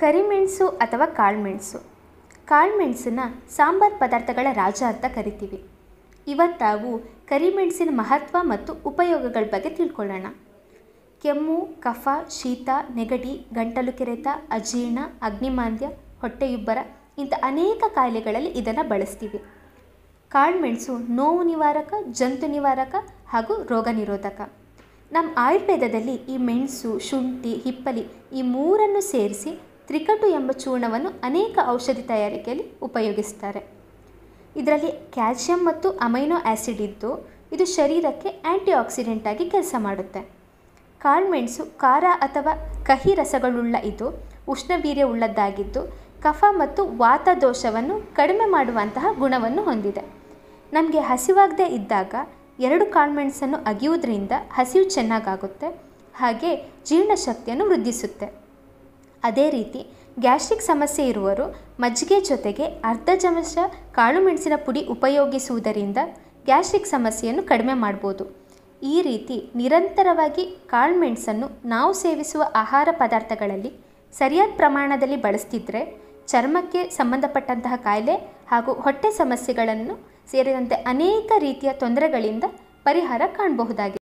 ಕರಿಮೆಣಸು ಅಥವಾ ಕಾಳುಮೆಣಸು. ಕಾಳುಮೆಣಸನ್ನ ಸಾಂಬಾರು ಪದಾರ್ಥಗಳ ರಾಜ ಅಂತ ಕರಿತೀವಿ. ಇವತ್ತಾವು ಕರಿಮೆಣಸಿನ ಮಹತ್ವ ಮತ್ತು ಉಪಯೋಗಗಳ ಬಗ್ಗೆ ತಿಳ್ಕೊಳ್ಳೋಣ. ಕೆಮ್ಮು, ಕಫ, ಶೀತ, ನೆಗಡಿ, ಗಂಟಲು ಕೆರೆತ, ಅಜೀರ್ಣ, ಅಗ್ನಿಮಾಂದ್ಯ, ಹೊಟ್ಟೆಯುಬ್ಬರ ಇಂಥ ಅನೇಕ ಕಾಯಿಲೆಗಳಲ್ಲಿ ಇದನ್ನು ಬಳಸ್ತೀವಿ. ಕಾಳುಮೆಣಸು ನೋವು ನಿವಾರಕ, ಜಂತು ನಿವಾರಕ ಹಾಗೂ ರೋಗ ನಿರೋಧಕ. ನಮ್ಮ ಆಯುರ್ವೇದದಲ್ಲಿ ಈ ಮೆಣಸು, ಶುಂಠಿ, ಹಿಪ್ಪಲಿ ಈ ಮೂರನ್ನು ಸೇರಿಸಿ ತ್ರಿಕಟು ಎಂಬ ಚೂರ್ಣವನ್ನು ಅನೇಕ ಔಷಧಿ ತಯಾರಿಕೆಯಲ್ಲಿ ಉಪಯೋಗಿಸ್ತಾರೆ. ಇದರಲ್ಲಿ ಕ್ಯಾಲ್ಶಿಯಂ ಮತ್ತು ಅಮೈನೋ ಆ್ಯಸಿಡ್ ಇದ್ದು, ಇದು ಶರೀರಕ್ಕೆ ಆ್ಯಂಟಿ ಆಕ್ಸಿಡೆಂಟ್ ಆಗಿ ಕೆಲಸ ಮಾಡುತ್ತೆ. ಕಾಳುಮೆಣಸು ಖಾರ ಅಥವಾ ಕಹಿ ರಸಗಳುಳ್ಳ ಇದು ಉಷ್ಣವೀರ್ಯ ಉಳ್ಳದ್ದಾಗಿದ್ದು, ಕಫ ಮತ್ತು ವಾತ ದೋಷವನ್ನು ಕಡಿಮೆ ಮಾಡುವಂತಹ ಗುಣವನ್ನು ಹೊಂದಿದೆ. ನಮಗೆ ಹಸಿವಾಗದೇ ಇದ್ದಾಗ ಎರಡು ಕಾಳುಮೆಣಸನ್ನು ಅಗಿಯುವುದರಿಂದ ಹಸಿವು ಚೆನ್ನಾಗಾಗುತ್ತೆ, ಹಾಗೆ ಜೀರ್ಣಶಕ್ತಿಯನ್ನು ವೃದ್ಧಿಸುತ್ತೆ. ಅದೇ ರೀತಿ ಗ್ಯಾಸ್ಟ್ರಿಕ್ ಸಮಸ್ಯೆ ಇರುವರು ಮಜ್ಜಿಗೆ ಜೊತೆಗೆ ಅರ್ಧ ಚಮಚ ಕಾಳುಮೆಣಸಿನ ಪುಡಿ ಉಪಯೋಗಿಸುವುದರಿಂದ ಗ್ಯಾಸ್ಟ್ರಿಕ್ ಸಮಸ್ಯೆಯನ್ನು ಕಡಿಮೆ ಮಾಡ್ಬೋದು. ಈ ರೀತಿ ನಿರಂತರವಾಗಿ ಕಾಳುಮೆಣಸನ್ನು ನಾವು ಸೇವಿಸುವ ಆಹಾರ ಪದಾರ್ಥಗಳಲ್ಲಿ ಸರಿಯಾದ ಪ್ರಮಾಣದಲ್ಲಿ ಬಳಸ್ತಿದ್ರೆ ಚರ್ಮಕ್ಕೆ ಸಂಬಂಧಪಟ್ಟಂತಹ ಕಾಯಿಲೆ ಹಾಗೂ ಹೊಟ್ಟೆ ಸಮಸ್ಯೆಗಳನ್ನು ಸೇರಿದಂತೆ ಅನೇಕ ರೀತಿಯ ತೊಂದರೆಗಳಿಂದ ಪರಿಹಾರ ಕಾಣಬಹುದಾಗಿದೆ.